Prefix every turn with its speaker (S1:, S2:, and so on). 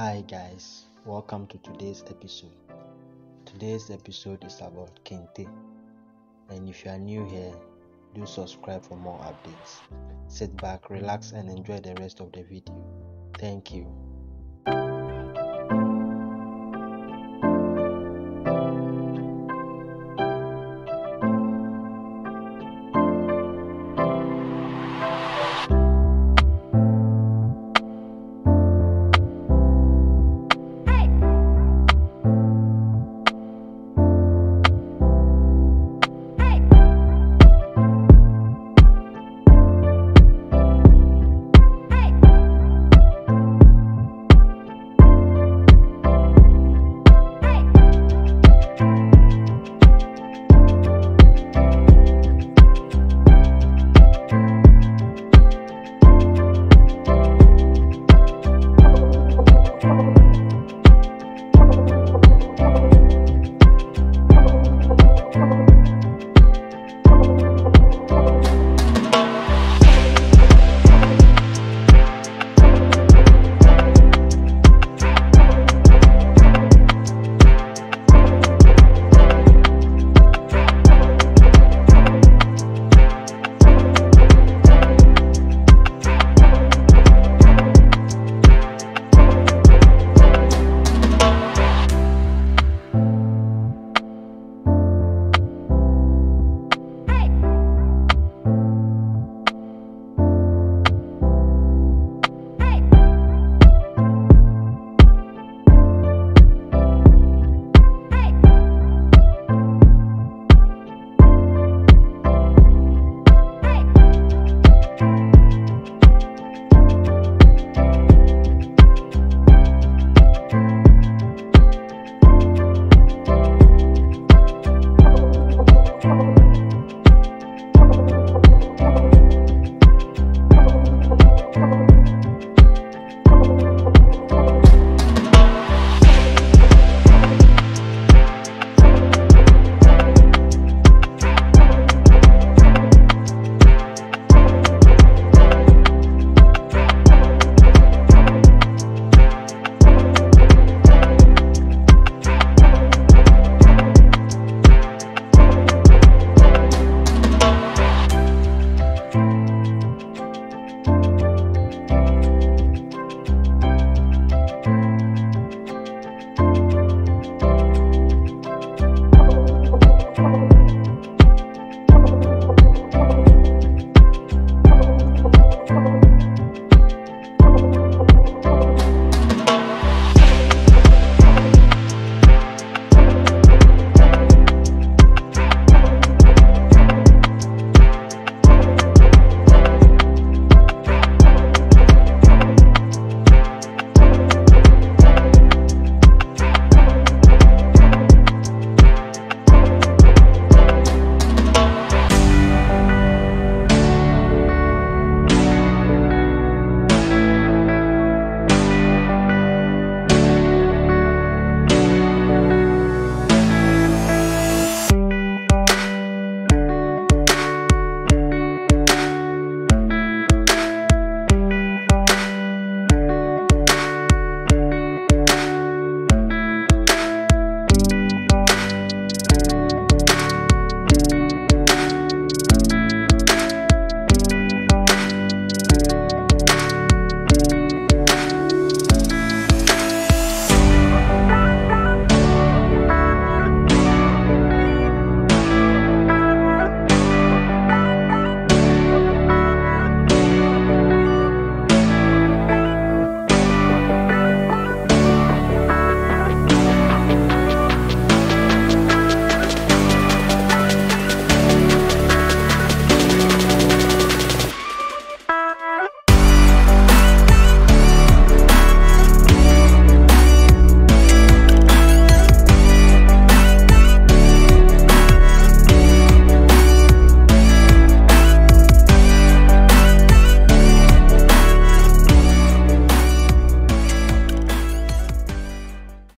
S1: Hi, guys, welcome to today's episode. Today's episode is about Kente, and if you are new here, do subscribe for more updates. Sit back, relax, and enjoy the rest of the video. Thank you.